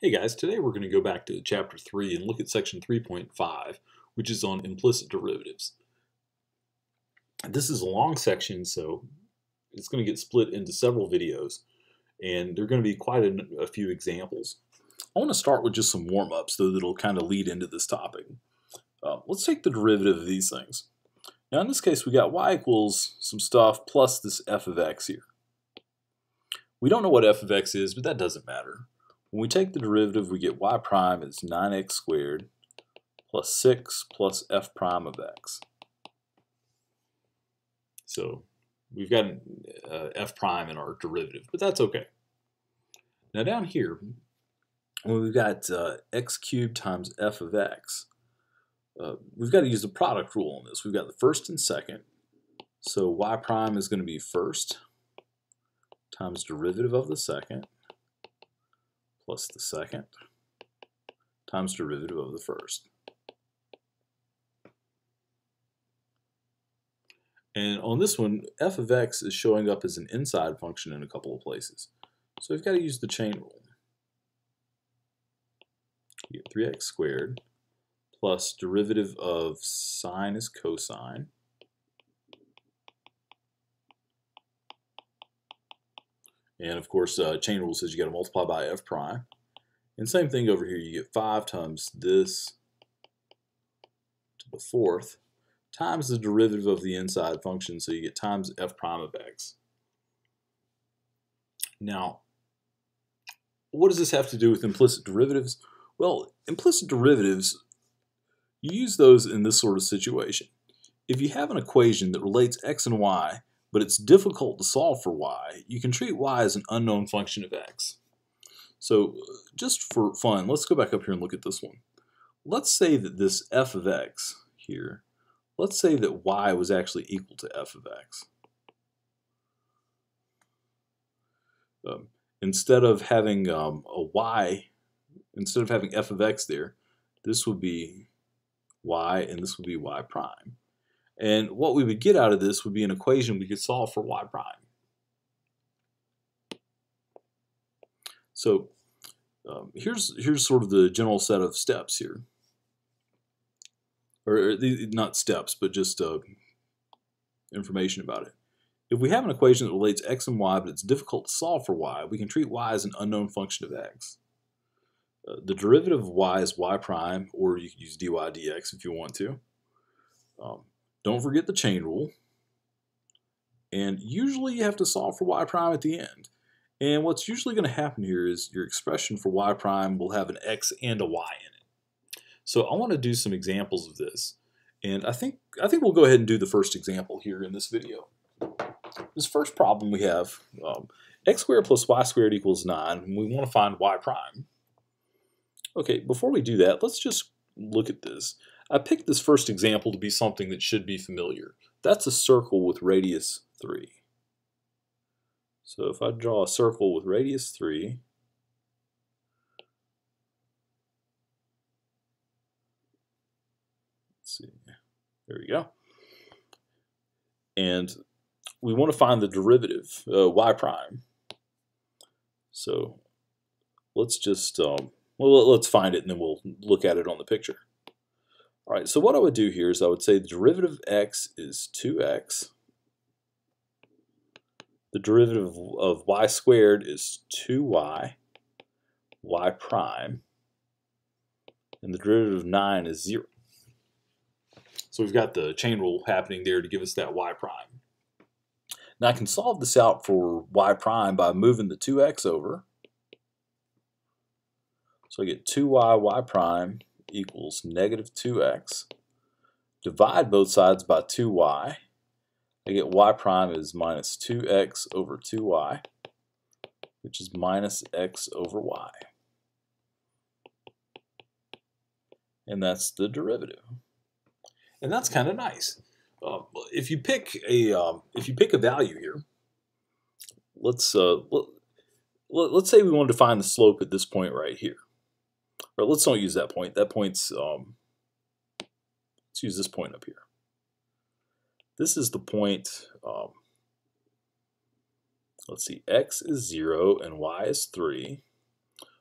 Hey guys, today we're going to go back to chapter 3 and look at section 3.5, which is on implicit derivatives. This is a long section, so it's going to get split into several videos, and there are going to be quite a, a few examples. I want to start with just some warm-ups, though that'll kind of lead into this topic. Uh, let's take the derivative of these things. Now in this case, we got y equals some stuff plus this f of x here. We don't know what f of x is, but that doesn't matter. When we take the derivative, we get y prime is 9x squared plus 6 plus f prime of x. So we've got uh, f prime in our derivative, but that's okay. Now down here, we've got uh, x cubed times f of x, uh, we've got to use the product rule on this. We've got the first and second. So y prime is going to be first times derivative of the second plus the second times derivative of the first. And on this one, f of x is showing up as an inside function in a couple of places. So we've got to use the chain rule. You get 3x squared plus derivative of sine is cosine And of course, uh, chain rule says you got to multiply by f prime. And same thing over here, you get 5 times this to the fourth times the derivative of the inside function, so you get times f prime of x. Now, what does this have to do with implicit derivatives? Well, implicit derivatives, you use those in this sort of situation. If you have an equation that relates x and y but it's difficult to solve for y, you can treat y as an unknown function of x. So just for fun, let's go back up here and look at this one. Let's say that this f of x here, let's say that y was actually equal to f of x. Um, instead of having um, a y, instead of having f of x there, this would be y and this would be y prime. And what we would get out of this would be an equation we could solve for y prime. So um, here's here's sort of the general set of steps here, or, not steps, but just uh, information about it. If we have an equation that relates x and y, but it's difficult to solve for y, we can treat y as an unknown function of x. Uh, the derivative of y is y prime, or you can use dy dx if you want to. Um, don't forget the chain rule. And usually you have to solve for y prime at the end. And what's usually going to happen here is your expression for y prime will have an x and a y in it. So I want to do some examples of this. And I think, I think we'll go ahead and do the first example here in this video. This first problem we have, um, x squared plus y squared equals 9, and we want to find y prime. Okay, before we do that, let's just look at this. I picked this first example to be something that should be familiar. That's a circle with radius 3. So if I draw a circle with radius 3, let's see, there we go. And we want to find the derivative, uh, y prime. So let's just, um, well, let's find it and then we'll look at it on the picture. All right, so what I would do here is I would say the derivative of x is 2x. The derivative of y squared is 2y, y prime, and the derivative of 9 is 0. So we've got the chain rule happening there to give us that y prime. Now I can solve this out for y prime by moving the 2x over. So I get 2y y prime equals negative 2x. Divide both sides by 2y. I get y prime is minus 2x over 2y, which is minus x over y. And that's the derivative. And that's kind of nice. Uh, if you pick a um, if you pick a value here, let's uh, let, let's say we wanted to find the slope at this point right here. Or let's don't use that point. That point's, um, let's use this point up here. This is the point, um, let's see, x is 0 and y is 3.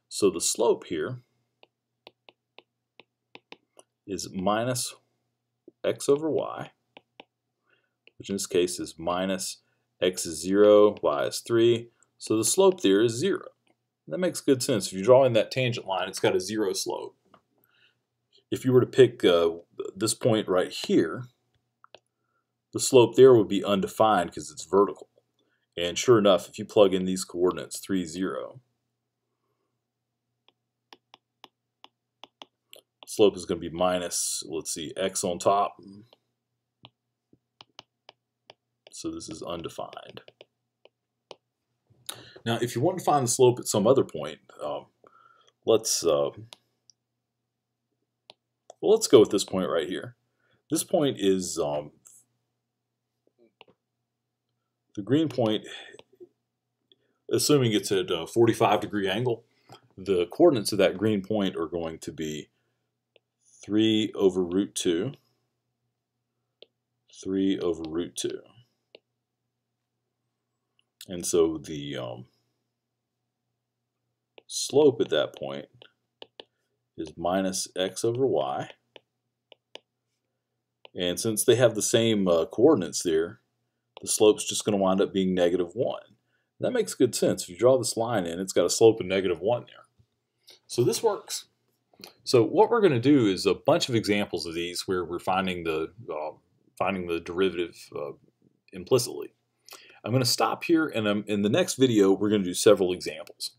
So the slope here is minus x over y, which in this case is minus x is 0, y is 3. So the slope there is 0. That makes good sense. If you're drawing that tangent line, it's got a 0 slope. If you were to pick uh, this point right here, the slope there would be undefined because it's vertical. And sure enough, if you plug in these coordinates, 3, 0, slope is going to be minus, let's see, x on top. So this is undefined. Now, if you want to find the slope at some other point, um, let's uh, well, let's go with this point right here. This point is um, the green point, assuming it's at a 45 degree angle, the coordinates of that green point are going to be 3 over root 2, 3 over root 2. And so the um, slope at that point is minus x over y. And since they have the same uh, coordinates there, the slope's just going to wind up being negative 1. That makes good sense. If you draw this line in, it's got a slope of negative 1 there. So this works. So what we're going to do is a bunch of examples of these where we're finding the uh, finding the derivative uh, implicitly. I'm going to stop here, and um, in the next video, we're going to do several examples.